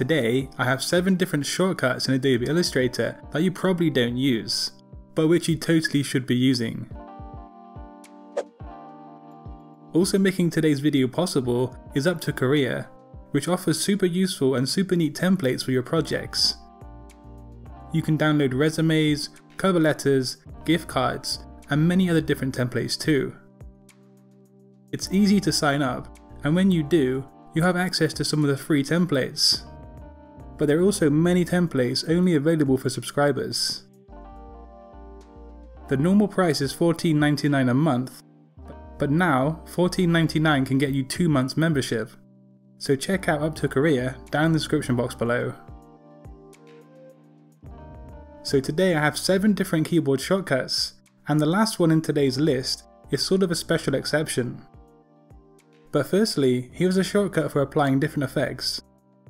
Today, I have 7 different shortcuts in Adobe Illustrator that you probably don't use, but which you totally should be using. Also making today's video possible is Uptocareer, which offers super useful and super neat templates for your projects. You can download resumes, cover letters, gift cards, and many other different templates too. It's easy to sign up, and when you do, you have access to some of the free templates. But there are also many templates only available for subscribers. The normal price is $14.99 a month, but now $14.99 can get you 2 months membership. So check out Uptocareer down in the description box below. So today I have 7 different keyboard shortcuts, and the last one in today's list is sort of a special exception. But firstly, here's a shortcut for applying different effects.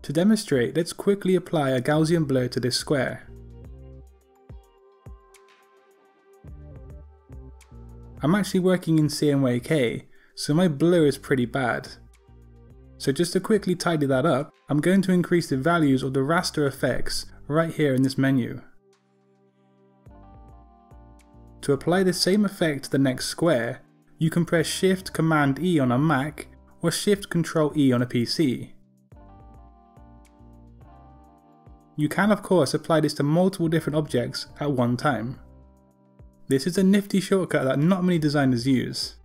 To demonstrate, let's quickly apply a Gaussian blur to this square. I'm actually working in CMYK, so my blur is pretty bad. So just to quickly tidy that up, I'm going to increase the values of the raster effects right here in this menu. To apply the same effect to the next square, you can press Shift Command E on a Mac or Shift Control E on a PC. You can of course apply this to multiple different objects at one time. This is a nifty shortcut that not many designers use.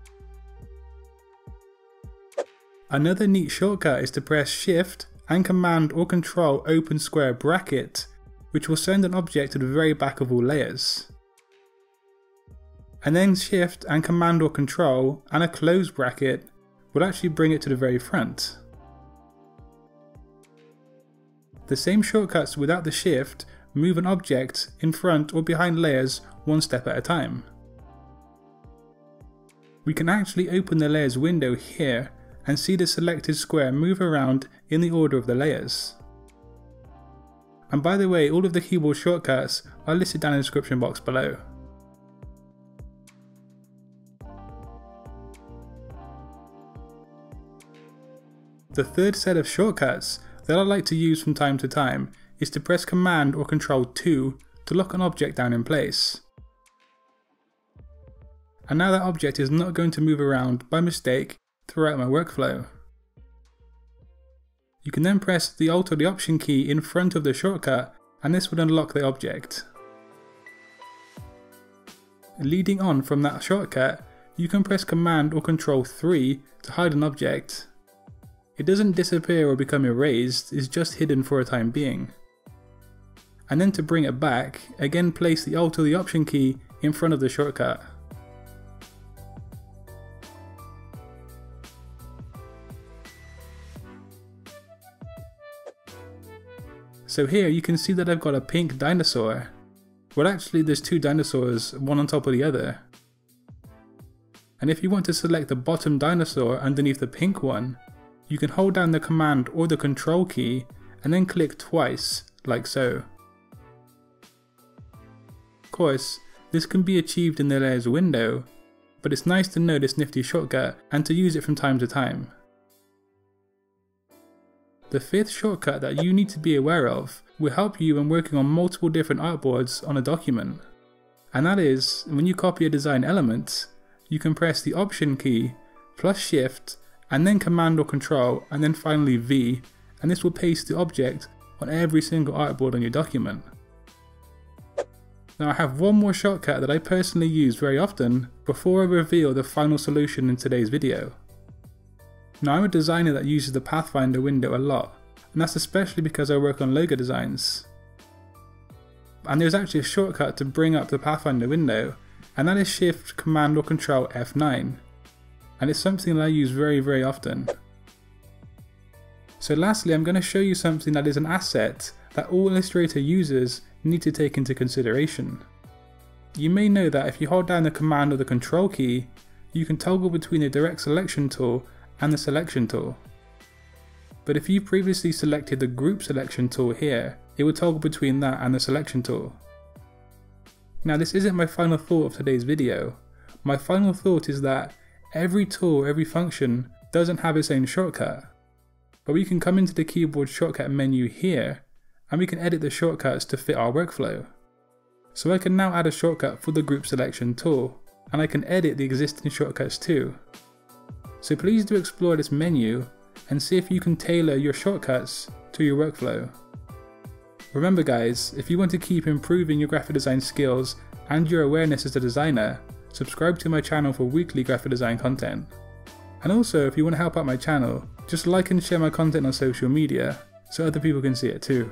Another neat shortcut is to press Shift and Command or Control open square bracket, which will send an object to the very back of all layers. And then Shift and Command or Control and a close bracket will actually bring it to the very front. The same shortcuts without the shift move an object in front or behind layers one step at a time. We can actually open the layers window here and see the selected square move around in the order of the layers. And by the way, all of the keyboard shortcuts are listed down in the description box below. The third set of shortcuts that I like to use from time to time is to press Command or Control 2 to lock an object down in place. And now that object is not going to move around by mistake throughout my workflow. You can then press the Alt or the Option key in front of the shortcut and this would unlock the object. Leading on from that shortcut, you can press Command or Control 3 to hide an object. It doesn't disappear or become erased, it's just hidden for a time being. And then to bring it back, again place the Alt or the Option key in front of the shortcut. So here you can see that I've got a pink dinosaur. Well actually there's two dinosaurs, one on top of the other. And if you want to select the bottom dinosaur underneath the pink one, you can hold down the command or the control key and then click twice, like so. Of course, this can be achieved in the layers window, but it's nice to know this nifty shortcut and to use it from time to time. The fifth shortcut that you need to be aware of will help you when working on multiple different artboards on a document. And that is, when you copy a design element, you can press the Option key plus Shift and then Command or Control and then finally V and this will paste the object on every single artboard on your document. Now I have one more shortcut that I personally use very often before I reveal the final solution in today's video. Now I'm a designer that uses the Pathfinder window a lot, and that's especially because I work on logo designs. And there's actually a shortcut to bring up the Pathfinder window, and that is Shift, Command or Control F9. And it's something that I use very very often. So lastly I'm going to show you something that is an asset that all Illustrator users need to take into consideration. You may know that if you hold down the command or the control key, you can toggle between the direct selection tool and the selection tool. But if you previously selected the group selection tool here, it will toggle between that and the selection tool. Now this isn't my final thought of today's video. My final thought is that every tool, every function doesn't have its own shortcut. but we can come into the keyboard shortcut menu here and we can edit the shortcuts to fit our workflow. So I can now add a shortcut for the group selection tool and I can edit the existing shortcuts too. So please do explore this menu and see if you can tailor your shortcuts to your workflow. Remember guys, if you want to keep improving your graphic design skills and your awareness as a designer, subscribe to my channel for weekly graphic design content. And also, if you want to help out my channel, just like and share my content on social media so other people can see it too.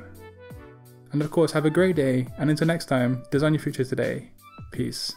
And of course, have a great day, and until next time, design your future today. Peace.